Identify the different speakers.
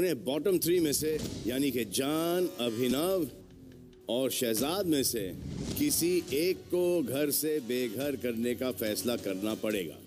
Speaker 1: उन्हें bottom three में से, यानी कि जान, अभिनव और शहजाद में से किसी एक को घर से बेघर करने का फैसला करना पड़ेगा।